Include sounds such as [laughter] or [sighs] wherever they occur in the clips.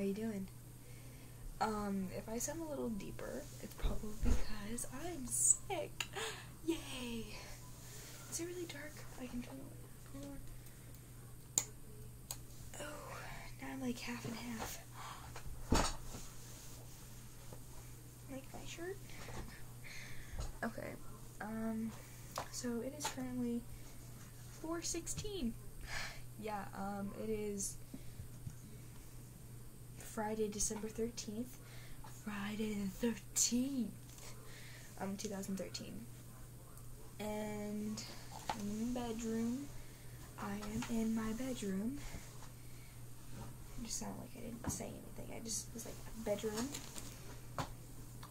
How you doing? Um, if I sound a little deeper, it's probably because I'm sick. [gasps] Yay! Is it really dark? I can turn on. Oh, now I'm like half and half. [gasps] Like my shirt? Okay. Um, so it is currently 416. [sighs] Yeah, um, it is Friday, December 13th. Friday the 13th. Um, 2013. And I'm in the bedroom. I am in my bedroom. It just sounded like I didn't say anything. I just was like, bedroom.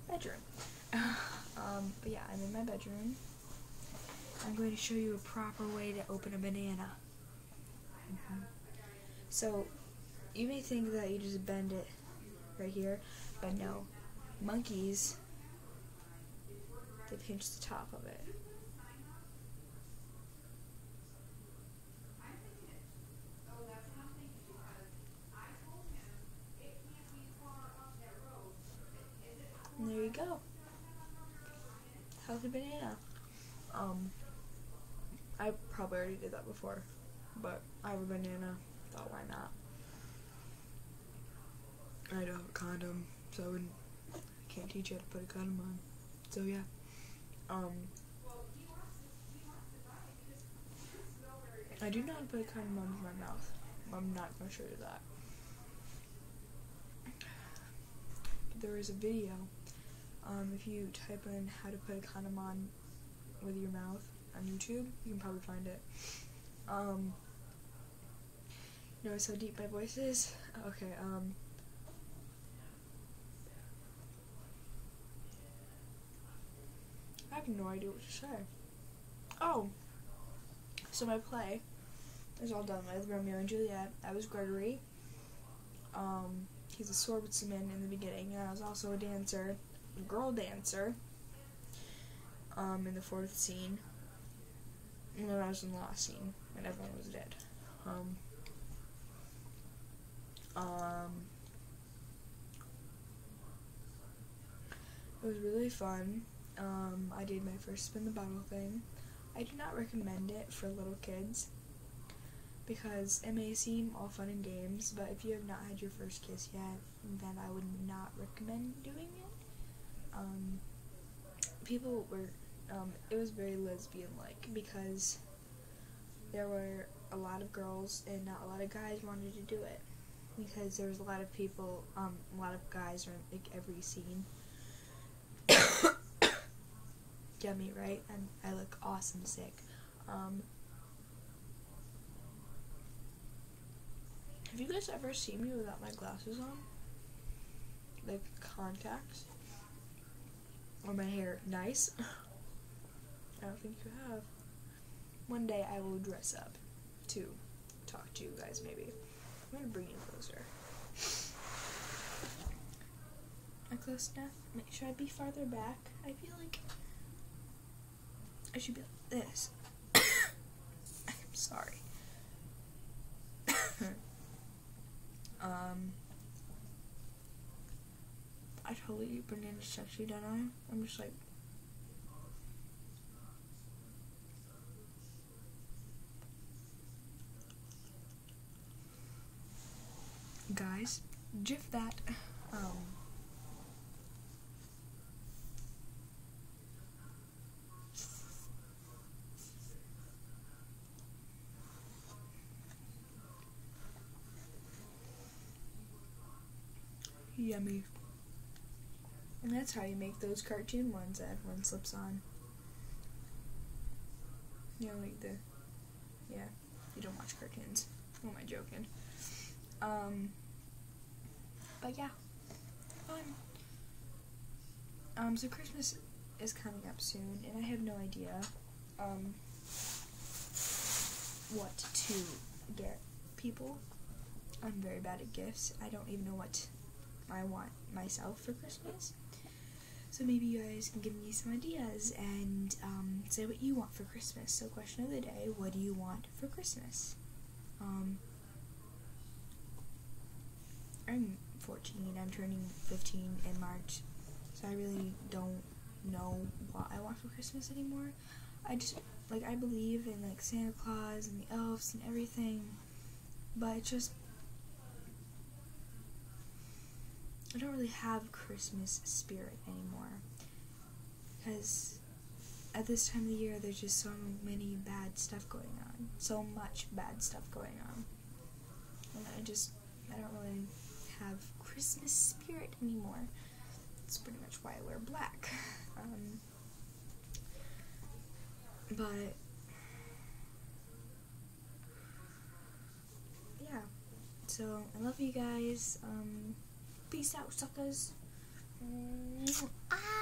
Bedroom. [laughs] um, but yeah, I'm in my bedroom. I'm going to show you a proper way to open a banana. Mm-hmm. So, you may think that you just bend it right here, but no. Monkeys, they pinch the top of it. And there you go. Healthy banana. Um, I probably already did that before, but I have a banana. Thought why not? I don't have a condom, so I wouldn't. I can't teach you how to put a condom on. So yeah. Um. I do not put a condom on with my mouth. I'm not gonna show you that. There is a video. Um, if you type in how to put a condom on with your mouth on YouTube, you can probably find it. Um, notice how deep my voice is? Okay, um, have no idea what to say. Oh, so my play is all done with Romeo and Juliet. I was Gregory. Um, he's a swordsman in the beginning, and I was also a dancer, a girl dancer. Um, in the fourth scene, and then I was in the last scene, and everyone was dead. Um, um, it was really fun. Um, I did my first spin the bottle thing. I do not recommend it for little kids because it may seem all fun and games, but if you have not had your first kiss yet, then I would not recommend doing it. Um, people were, um, it was very lesbian like because there were a lot of girls and not a lot of guys wanted to do it because there was a lot of people, um, a lot of guys in like every scene yummy, right? And I look awesome sick. Um, have you guys ever seen me without my glasses on? Like contacts? Or my hair nice? [laughs] I don't think you have. One day I will dress up to talk to you guys, maybe. I'm gonna bring you closer. Am I close enough? Should I be farther back? I feel like I should be like this. [coughs] I'm sorry. [coughs] um, I totally eat banana sexy, don't I? I'm just like. Guys, gif that. Um. Yummy. And that's how you make those cartoon ones that everyone slips on. You know, like the. Yeah, you don't watch cartoons. Who am I joking? Um. But yeah. Fun. Um, so Christmas is coming up soon, and I have no idea, um, what to get people. I'm very bad at gifts. I don't even know what I want myself for Christmas. So maybe you guys can give me some ideas and um, say what you want for Christmas. So question of the day: What do you want for Christmas? Um, I'm 14. I'm turning 15 in March, so I really don't know what I want for Christmas anymore. I just like I believe in like Santa Claus and the elves and everything, but it's just I don't really have Christmas spirit anymore because at this time of the year there's just so many bad stuff going on, so much bad stuff going on, and I just I don't really have Christmas spirit anymore. That's pretty much why I wear black. [laughs] Um, but yeah, so I love you guys. Um, peace out, suckers. Ah.